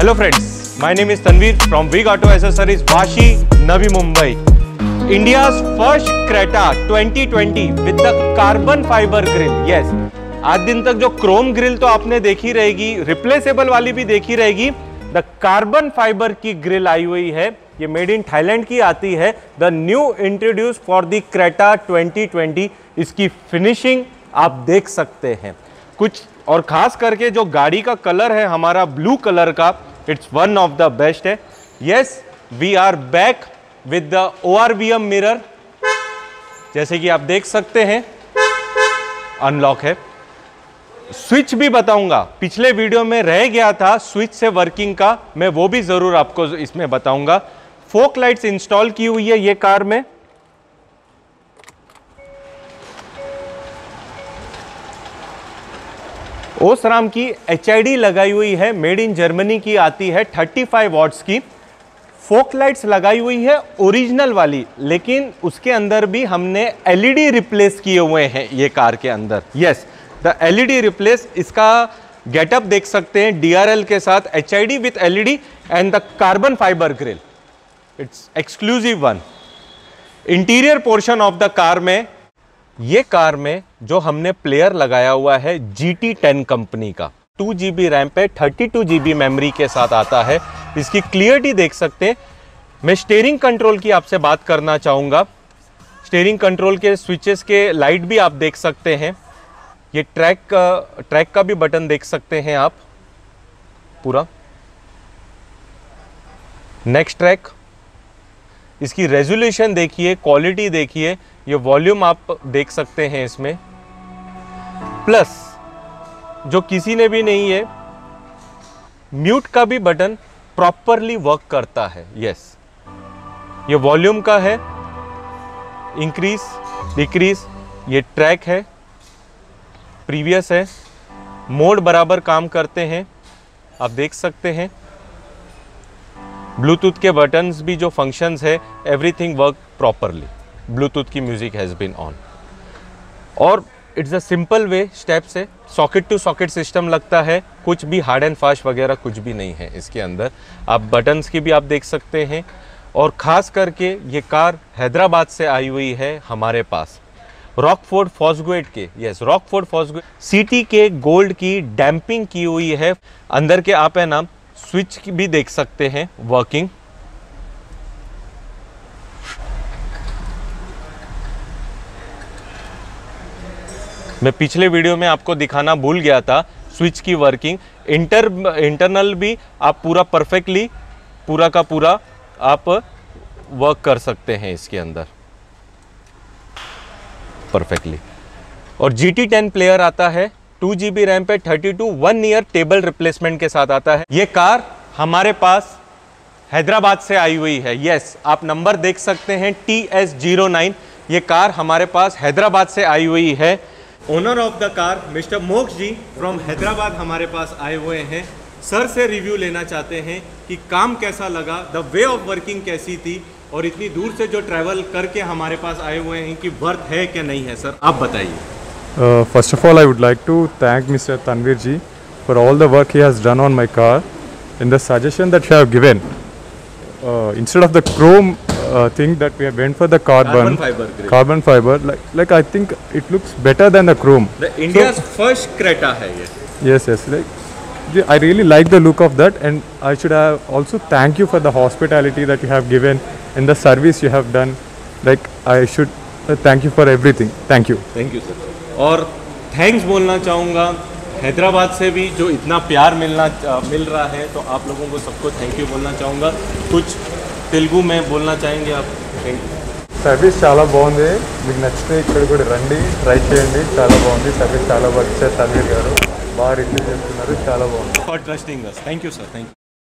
Hello friends, my name is Tanveer from Vig Auto Accessories, Vashi, Navi Mumbai. India's first Creta 2020 with the carbon fiber grill. Yes, आज दिन तक जो Chrome grill तो आपने देखी रहेगी रिप्लेसेबल वाली भी देखी रहेगी द कार्बन फाइबर की ग्रिल आई हुई है ये मेड इन थाईलैंड की आती है the new introduce for the Creta 2020 इसकी फिनिशिंग आप देख सकते हैं कुछ और खास करके जो गाड़ी का कलर है हमारा ब्लू कलर का it's one of the best है yes we are back with the O R V M mirror जैसे कि आप देख सकते हैं अनलॉक है। स्विच भी बताऊँगा। पिछले वीडियो में रह गया था स्विच से वर्किंग का। मैं वो भी ज़रूर आपको इसमें बताऊँगा। फोक लाइट्स इंस्टॉल की हुई है ये कार में। ओसराम की एचआईडी लगाई हुई है मेड इन जर्मनी की आती है 35 वॉट्स की। फोक लाइट्स लगाई हुई है ओरिजिनल वाली, लेकिन उसके अंदर भी हमने एलईडी रिप्लेस किए हुए हैं ये कार के अंदर। यस द एलईडी रिप्लेस इसका गेटअप देख सकते हैं डीआरएल के साथ H I D with LED and the carbon fibre grille it's exclusive one interior portion of the car में ये कार में जो हमने प्लेयर लगाया हुआ है जी टी टेन कंपनी का टू जी बी रैम पे thirty two G B memory के साथ आता है। इसकी क्लियरिटी देख सकते हैं। मैं स्टेयरिंग कंट्रोल की आपसे बात करना चाहूँगा। स्टेयरिंग कंट्रोल के स्विचेस के लाइट भी आप देख सकते हैं। ये ट्रैक का ट्रैक का भी बटन देख सकते हैं आप। पूरा। नेक्स्ट ट्रैक इसकी रेजोल्यूशन देखिए क्वालिटी देखिए, ये वॉल्यूम आप देख सकते हैं इसमें। प्लस जो किसी ने भी नहीं है म्यूट का भी बटन प्रॉपरली वर्क करता है यस ये वॉल्यूम का है इंक्रीज डिक्रीज ये ट्रैक है प्रीवियस है मोड बराबर काम करते हैं, आप देख सकते हैं। ब्लूटूथ के बटन्स भी जो फ़ंक्शंस है एवरीथिंग वर्क प्रॉपरली ब्लूटूथ की म्यूज़िक हैज़ बीन ऑन और it's a simple way step से सॉकेट टू सॉकेट सिस्टम लगता है. कुछ भी हार्ड एंड फास्ट वगैरह कुछ भी नहीं है इसके अंदर. आप बटन्स की भी आप देख सकते हैं. और ख़ास करके ये कार हैदराबाद से आई हुई है हमारे पास. रॉकफोर्ड फॉस्गुएट के यस रॉकफोर्ड फॉस्गुएट सिटी के गोल्ड की डैम्पिंग की हुई है. अंदर के आप है ना स्विच भी देख सकते हैं वर्किंग मैं पिछले वीडियो में आपको दिखाना भूल गया था, स्विच की वर्किंग इंटर इंटरनल भी आप पूरा परफेक्टली पूरा का पूरा आप वर्क कर सकते हैं इसके अंदर. परफेक्टली और जी टी टेन प्लेयर आता है टू जी बी रैम पे thirty two one year table replacement के साथ आता है। ये कार हमारे पास हैदराबाद से आई हुई है। यस आप नंबर देख सकते हैं टी एस ज़ीरो नाइन ये कार हमारे पास हैदराबाद से आई हुई है। Owner of the car mister Moksh ji from Hyderabad हमारे पास आए हुए हैं। सर से रिव्यू लेना चाहते हैं कि काम कैसा लगा द वे ऑफ़ वर्किंग कैसी थी, और इतनी दूर से जो ट्रैवल करके हमारे पास आए हुए हैं कि वर्थ है क्या नहीं है सर आप बताइए। Uh, first of all, I would like to thank Mr. Tanvirji for all the work he has done on my car and the suggestion that you have given. Uh, instead of the chrome uh, thing that we have went for the carbon, carbon fiber, grade. carbon fiber, like like I think it looks better than the chrome. The India's so, first Creta hai ye. Yes, yes. Like I really like the look of that, and I should have also thank you for the hospitality that you have given and the service you have done. Like I should uh, thank you for everything. Thank you. Thank you, sir. और thanks बोलना चाहूँगा हैदराबाद से भी जो इतना प्यार मिलना अ, मिल रहा है तो आप लोगों को सबको थैंक यू बोलना चाहूँगा कुछ तेलुगु में बोलना चाहेंगे आप थैंक यू సర్వీస్ చాలా బాగుంది మీకు నచ్చితే ఇక్కడ కూడా రండి ట్రై చేయండి చాలా బాగుంది సర్వీస్ చాలా బాగా ఇచ్చారు తన్వీర్ గారు బాగా రిసీవ్ చేస్తున్నారు చాలా బాగుంది for trusting us thank you sir thank you